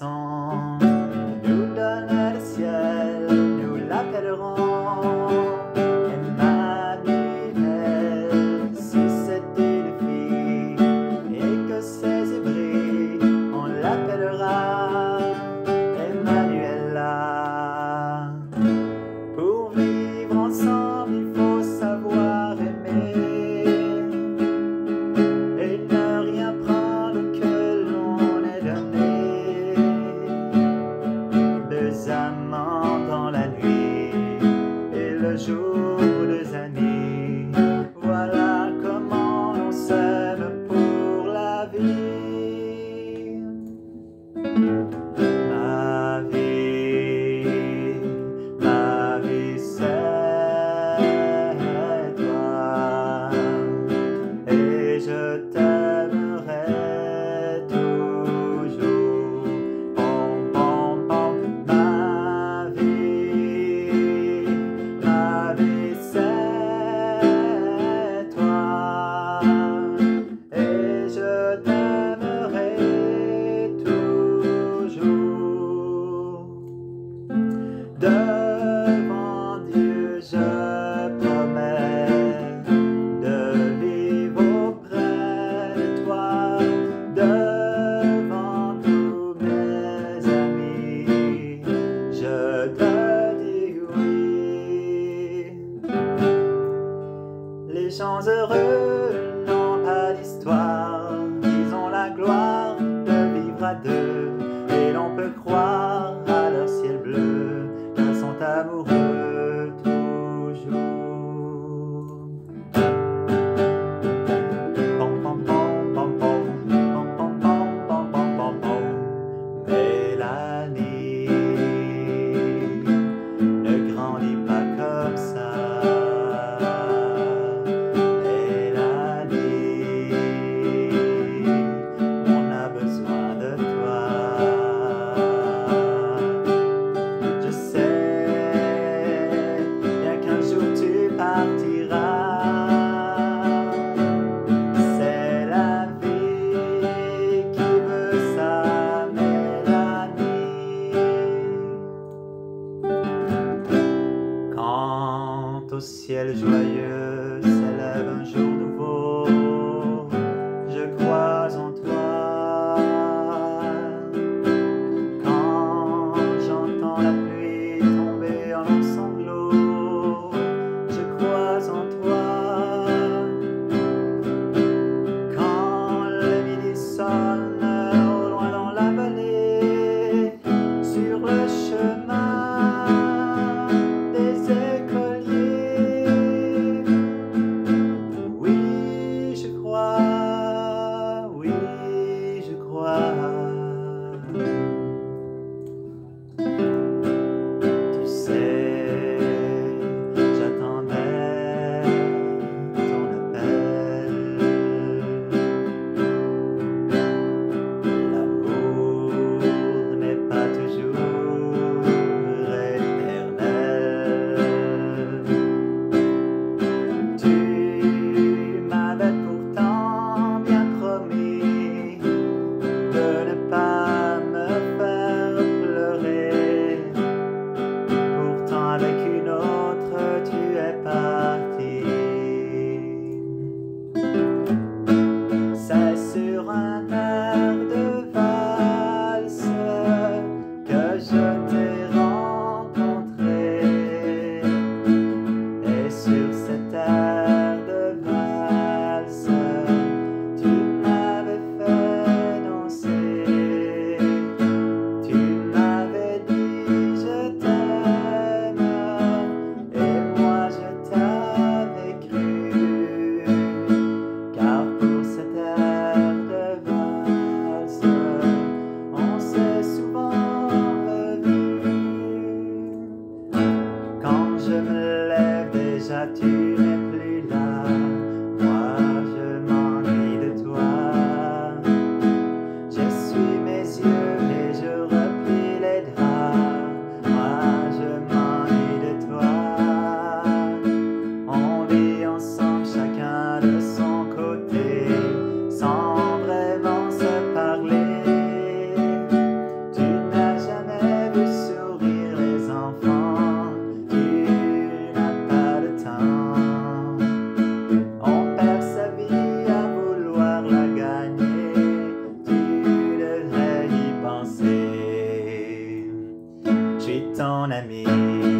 nous donne le ciel, nous l'appellerons Emmanuel. Si c'était une fille et que ses Les gens heureux n'ont pas d'histoire. Ils ont la gloire de vivre à deux et l'on peut croire. ton ami.